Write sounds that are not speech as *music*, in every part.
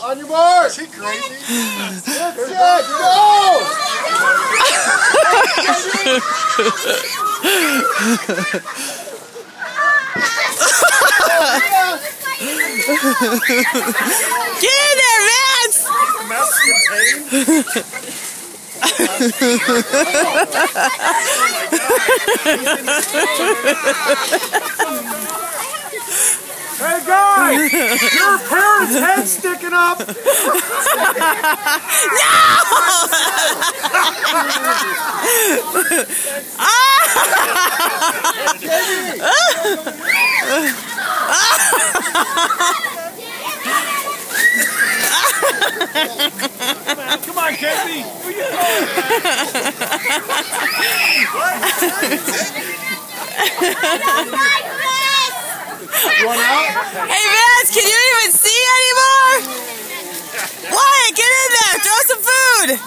On your mark. Is he crazy? *gasps* Get set, go! Get in there, Vance! *laughs* Hey guys, *laughs* your parents' head sticking up. no! *laughs* Come on, Casey. *laughs* One out? Hey, Vance, can you even see anymore? Wyatt, get in there! Throw some food!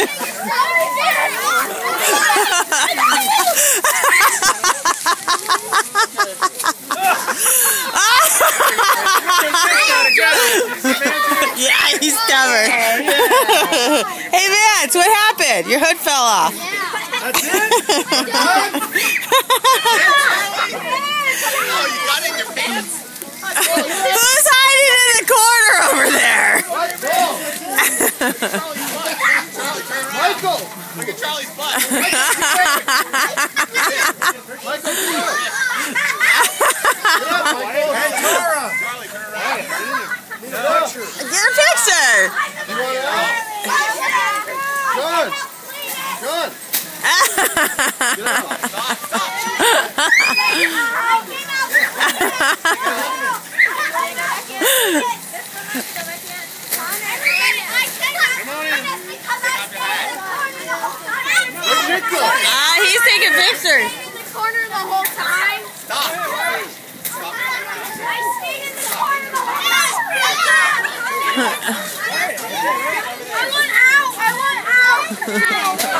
*laughs* yeah, he's stubborn. *laughs* hey, Vance, what happened? Your hood fell off. That's it? *laughs* Oh, you got it in your pants? Who's hiding in the corner over there? Michael! Look at Charlie's butt. *laughs* Michael, get up! Get up, Michael! Hey, Tara. Charlie, turn around. Get up! Get a picture. You want out? John! John! Get up! Where'd Nick go? Ah, he's taking pictures. in the corner the whole time. Stop. I stayed in the corner the whole time. *laughs* I want out. I want out. *laughs*